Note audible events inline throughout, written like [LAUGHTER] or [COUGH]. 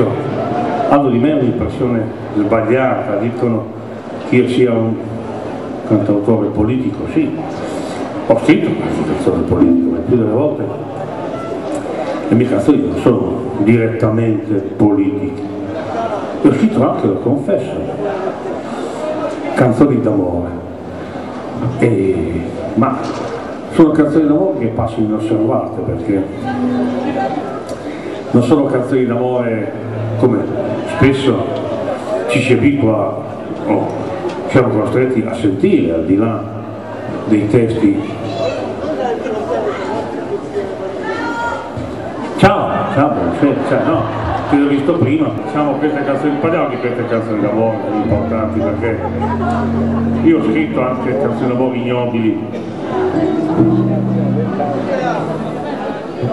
spesso hanno di me un'impressione sbagliata, dicono che io sia un cantautore politico, sì, ho scritto qualche canzone politica, più delle volte le mie canzoni non sono direttamente politiche, e ho scritto anche, lo confesso, canzoni d'amore, ma sono canzoni d'amore che passano inosservate perché non sono canzoni d'amore come spesso ci si abitua o siamo costretti a sentire al di là dei testi. Ciao, ciao, buonasera, ciao, no, ti ho visto prima, facciamo queste canzoni, parliamo di queste canzoni d'amore importanti perché io ho scritto anche canzoni d'amore ignobili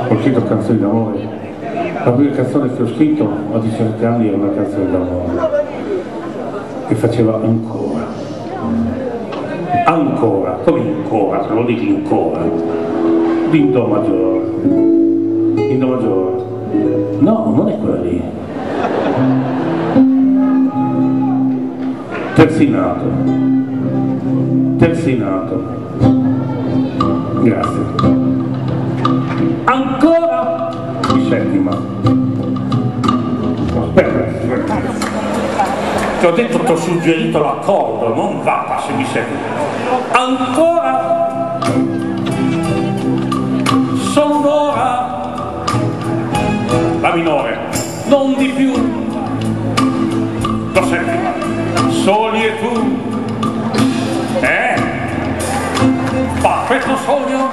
ho scritto canzoni d'amore la prima canzone che ho scritto a 17 anni era una canzone d'amore che faceva ancora. Ancora, come ancora, se lo dico ancora. Di Do maggiore. In Do maggiore. No, non è quella lì. Terzinato. Terzinato. Grazie. Ancora settima. Aspetta ti ho detto ti ho suggerito l'accordo non va se mi segui ancora sonora la minore non di più. La settima soli e tu. Eh? Fa questo sogno.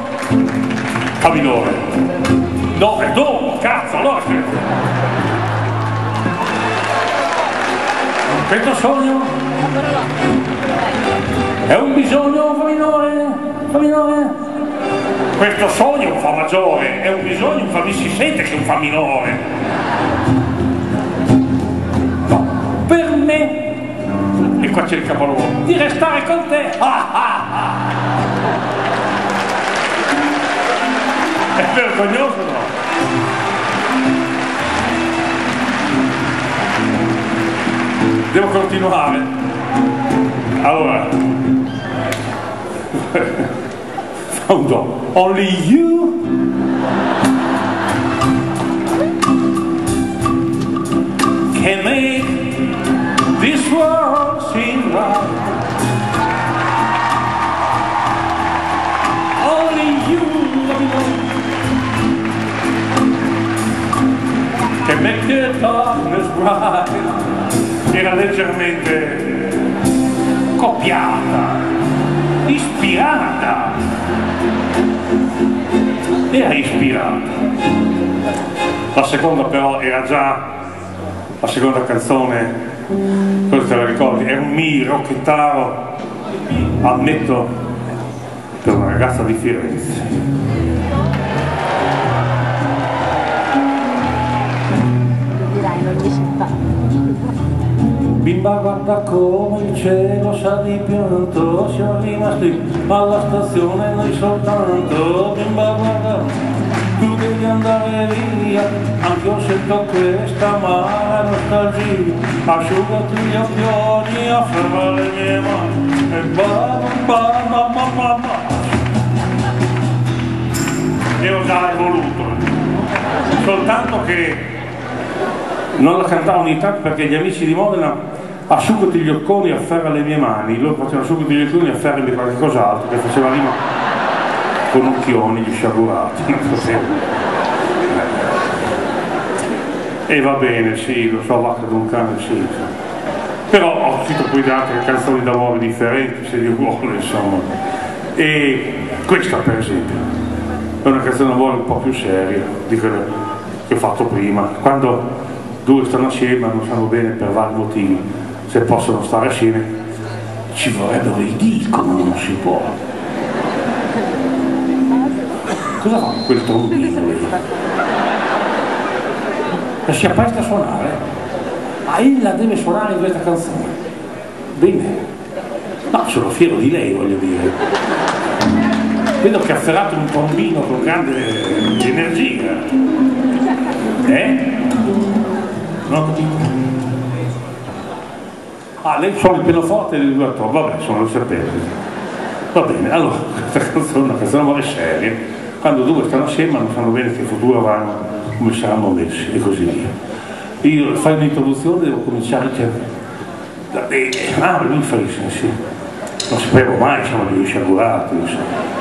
Fa minore no è do cazzo allora questo sogno è un bisogno fa minore fa minore questo sogno un fa maggiore è un bisogno un fa si sente che un fa minore. No per me e qua c'è il capolavoro di restare con te. Ah, ah, vergognoso no? devo continuare. Allora. [LAUGHS] Fondo only you. Can make make the darkness bright era leggermente copiata, ispirata. Era ispirata. La seconda però era già la seconda canzone, cosa te la ricordi? Era un mi rocchettaro, ammetto, per una ragazza di Firenze. Bimba guarda come il cielo sa di pianto, siamo rimasti alla stazione noi soltanto. Bimba guarda, tu devi andare via, anche io sento questa amara nostalgia. Asciugati gli occhioni, afferra le mie mani e bam bam bam bam bam E ho già evoluto, soltanto che non la cantavano in tanti perché gli amici di Modena asciugati gli occoni afferra le mie mani, loro facevano asciugati gli occoni afferrami qualche cos'altro che faceva rima con occhioni, gli sciagurati, [LAUGHS] E va bene, sì, lo so, vacca d'un cane, sì. Però ho scritto poi altre canzoni d'amore differenti, se Dio vuole, insomma. E questa, per esempio, è una canzone d'amore un po' più seria di quelle che ho fatto prima. Quando due stanno assieme ma non sanno bene per vari motivi. Se possono stare assieme ci vorrebbero i dicono non si può. Cosa fa quel trombino lì? e si appresta a suonare. A ella deve suonare questa canzone. Bene. Ma sono fiero di lei voglio dire. Vedo che ha afferrato un trombino con grande energia. Eh? Non capito. Ah, lei suona il pianoforte e il duatore, vabbè, sono lo sapevo. Va bene, allora, questa canzone è una canzone amore seria, quando due stanno assieme non sanno bene che futuro avranno, come saranno messi e così via. Io fai un'introduzione, devo cominciare cioè, da, eh, ah, lui fa sì, non sapevo mai, siamo degli sciagurati, insomma